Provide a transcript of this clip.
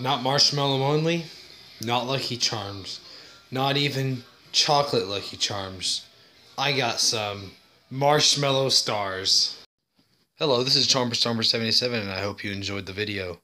Not marshmallow only, not Lucky Charms, not even chocolate Lucky Charms. I got some marshmallow stars. Hello, this is Chomper Stomper77 and I hope you enjoyed the video.